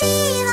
feel